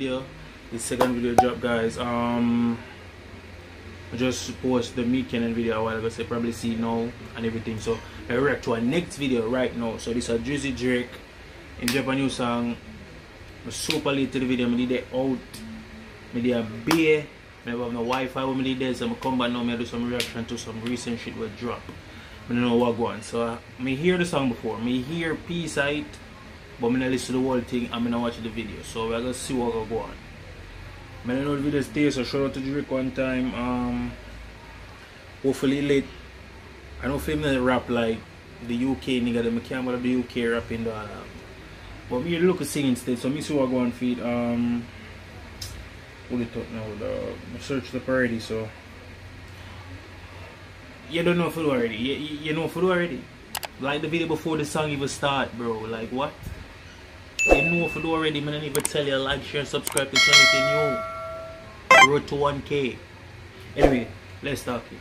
video. The second video drop guys. Um I just post the Me Kenan video a while ago, so probably see now and everything. So I react to a next video right now. So this is a Drizzy Drake in Japanese song. I'm super the video, I did it out. I did a beer. I have no Wi-Fi when I did this. I'm come back now, I do some reaction to some recent shit will drop. I don't know what going. So uh, I hear the song before. I hear Peace Out, but I don't listen to the whole thing. I'm gonna watch the video. So we're gonna see what go on. I know the video stay, so shout out to Drake one time. Um hopefully late. I don't feel me rap like the UK nigga them can't the UK rapping the um, but me look at sing instead, so me see what go on feed. Um what it talk now the search the already so you don't know food already. You, you, you know food already. Like the video before the song even start, bro. Like what? You know food already, man. I to tell you like, share, subscribe to anything new. Road to 1k. Anyway, let's talk it.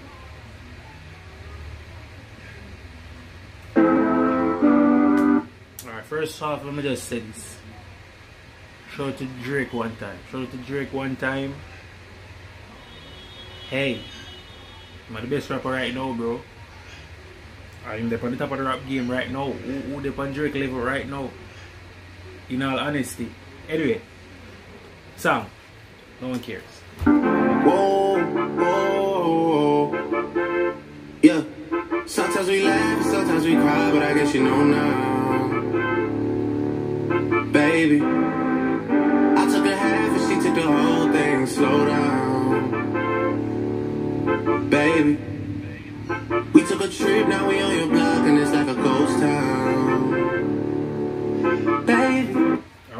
Alright, first off, let me just say this. Shout out to Drake one time. Shout out to Drake one time. Hey, I'm the best rapper right now, bro. I'm the top of the rap game right now. Who, who the Drake level right now? In all honesty. Anyway, song. No one cares. Whoa, whoa, yeah. Sometimes we laugh, sometimes we cry, but I guess you know now, baby. I took a half and she took the whole thing. Slow down, baby. We took a trip, now we on your block, and it's like a ghost town, baby.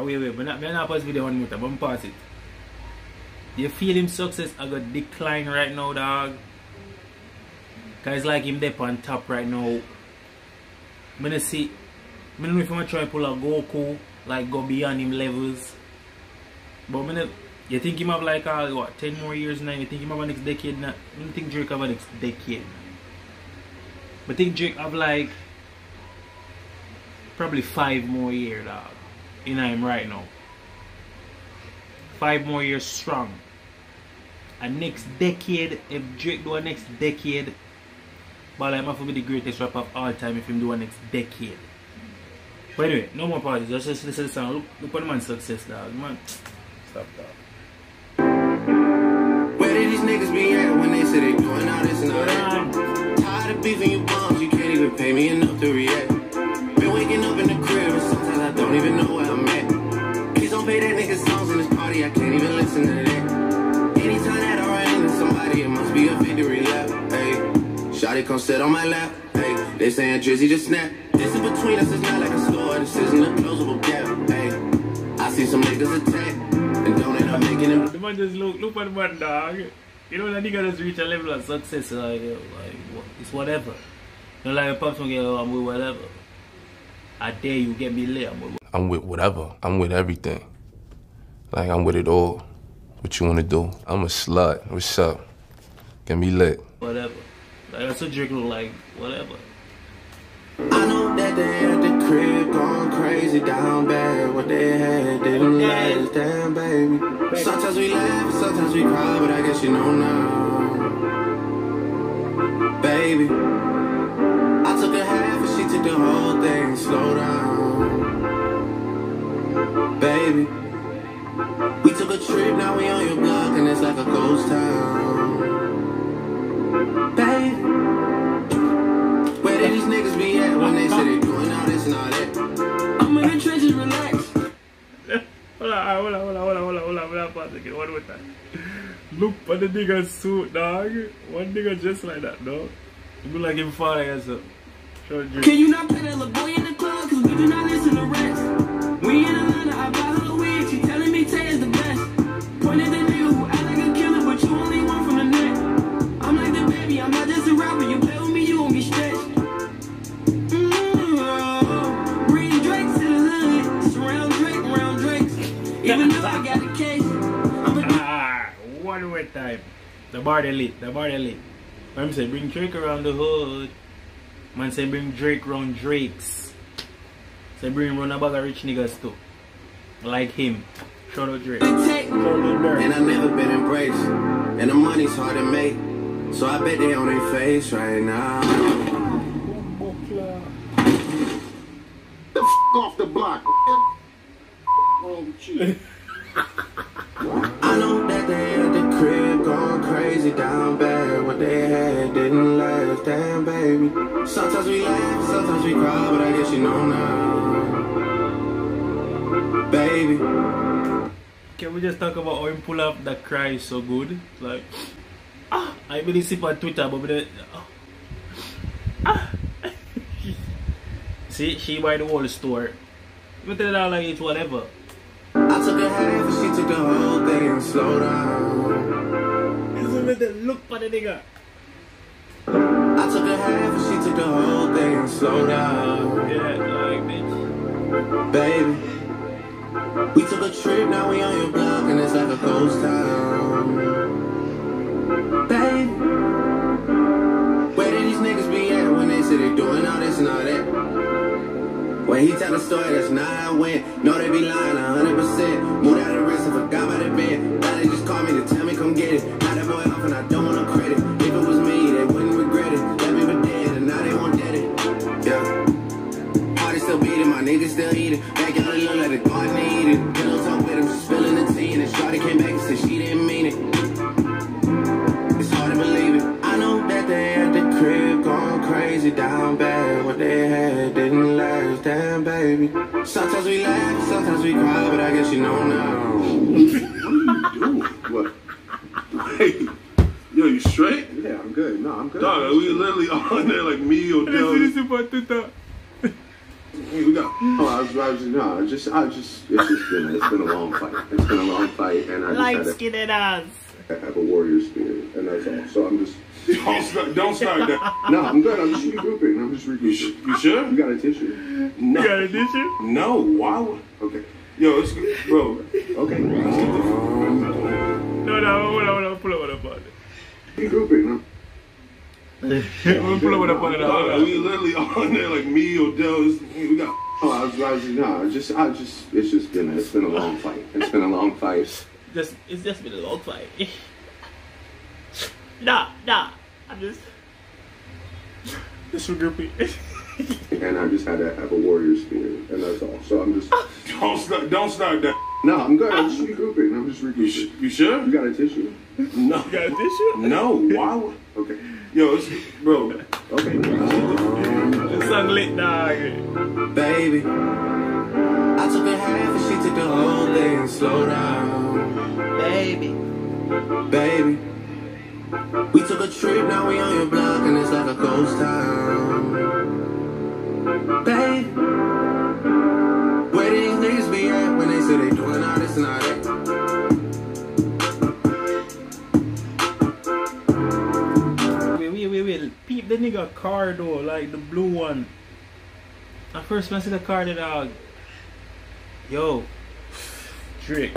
Oh, wait, wait, but not, but not pause video one time, but pause it. Do you feel him success I got decline right now, dog? Cause like him there on top right now. I'm gonna see. I don't know if I'm gonna try to pull a Goku, like go beyond him levels. But I'm gonna, you think him have like uh, what, 10 more years now? You think him have a next decade now? I don't think Drake have a next decade. But I think Drake have like probably five more years, dog. In him right now. Five more years strong. And next decade, if Drake do a next decade, but I'm going to be the greatest rapper of all time if him do a next decade. But anyway, no more parties. Just listen to the song. Look, look at the man's success, dog. Man, stop, dog. Where did these niggas be at come sit on my lap. Hey, they saying Drizzy just snap. This in between us is not like a store, this isn't a closable gap. Hey, I see some niggas attack and don't end up making them. The man just look, look at the man, dog. You know, that nigga just reach a level of success, uh, like, like it's whatever. You know, like a pops will get, oh, I'm with whatever. I dare you get me lit, I'm with I'm with whatever. I'm with everything. Like I'm with it all. What you wanna do? I'm a slut. What's up? Get me lit. whatever. Like, that's Drake look like, whatever. I know that they at the crib going crazy down bad. What they had didn't last, damn baby. Sometimes we laugh, sometimes we cry, but I guess you know now, baby. I took a half and she took the whole thing. Slow down, baby. We took a trip, now we on your block, and it's like a doing all this and? I'm in the trenches, relax. Hold on, hold on, hold on, hold on, hold on, hold on, hold on, pause again, one more time. Look at the nigga's suit, dog. One nigga just like that, dog. You look like him father or something. Show Can you not play that little boy in the club? Cause we do not listen to rest. We in Atlanta, I buy The bar they lit, the bar they lit. I'm say bring Drake around the hood. Man say bring Drake round Drakes. Say bring him run a bag of rich niggas too. Like him. Shout out Drake. Take Shout out Lil Durk. And I never been embraced. And the money's hard to make. So I bet they on their face right now. the f off the block. crazy down bad. What they had didn't last, damn baby. Sometimes we laugh, sometimes we cry, but I guess you know now. Baby. Can we just talk about how him pull up that cry is so good? Like, ah, I really see on Twitter, but with ah, ah. see, she buy the whole store. But tell her like it's whatever. I took a half she took the whole thing and slow down. Look for the nigga? I took a half and she took the whole thing and slow down. Yeah, like bitch. Baby. We took a trip, now we on your block and it's like a ghost town. Baby. Where did these niggas be at when they say they doing all this and all that? When he tell the story, that's not how it went. No, they be lying 100%. Moved out of rest and forgot about the bed. Now they just call me to tell me come get it. Now that boy off and I don't want no credit. If it was me, they wouldn't regret it. Left me for dead and now they want dead it. Yeah. Party still beating, my niggas still eating. Backyard it look like the garden eating. Pillow talk with him, spilling the tea. And then Shawty came back Sometimes we laugh, sometimes we cry, but I guess you know now. Ooh, what? Hey, yo, you straight? Yeah, I'm good. No, I'm good. Dog, we literally on there like me or I see Del. this on Twitter. Hey, we got. Oh, I was, I was, no, I just, I just, it's just been, it's been a long fight. It's been a long fight, and I just Light had to skinned ass. have a warrior spirit, and that's all. So I'm just. Don't start, don't start that. No, I'm good. I'm just regrouping. I'm just You, regrouping. you sure? You got a tissue? No. You got a tissue? No. Why? would- Okay. Yo, it's good. Bro, Okay. Um, No, no, hold on, hold on, pull up what I found. regrouping. huh? We'll pull up what I found. dog, Hold we literally on there like me or Del. It's- We got. Oh, I was, I was, no, I just, I just, it's just been, it's been a long fight. It's been a long fight. Just, it's just been a long fight. nah, nah, I'm just. Just regrouping. and I just had to have a warrior spirit, and that's all. So I'm just, Don't start. Don't start that. no, I'm good. I'm just regrouping. I'm just You, sh- regrouping. you sure? You got a tissue? No. You got a tissue? No. Why? would- Okay. Yo, it's bro. Okay. Um, The song lit, dog. Baby. I took a half and she took the whole thing and slow down. Baby. Baby. We took a trip, now we on your block and it's like a ghost town. Baby. Where these niggas be at when they say they doing all this and all? Wait, wait, wait, wait. Peep the nigga car though, like the blue one. At first, when I the car, the dog. Yo. Drake.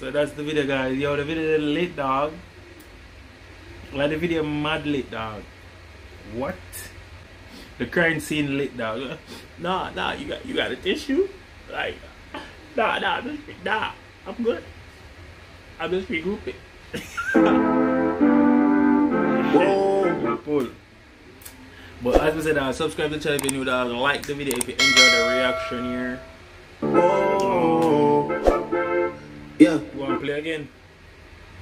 So that's the video guys. Yo, the video is lit dog. Like the video mad lit dog. What? The crime scene lit dog. Nah, nah, you got you got a tissue? Like nah nah I'm just nah, I'm good. I'm just regrouping. Whoa. Pull. But as we said, uh, subscribe to the channel if you're new, dog. Like the video if you enjoyed the reaction here. Whoa. Play again?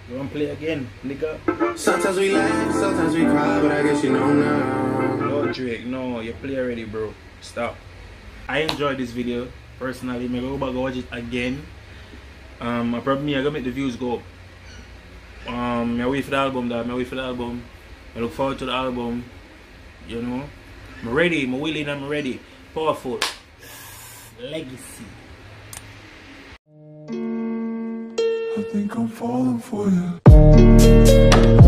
You wanna play again, nigga? Sometimes we laugh, sometimes we cry, but I guess you know now. No Drake, no, you play already, bro. Stop. I enjoyed this video personally. Maybe go back and watch it again. Um, I probably me I gonna make the views go up. Um, I wait for the album, dog. I wait for the album. I look forward to the album. You know, I'm ready. I'm willing. I'm ready. Powerful. Legacy. I think I'm falling for you.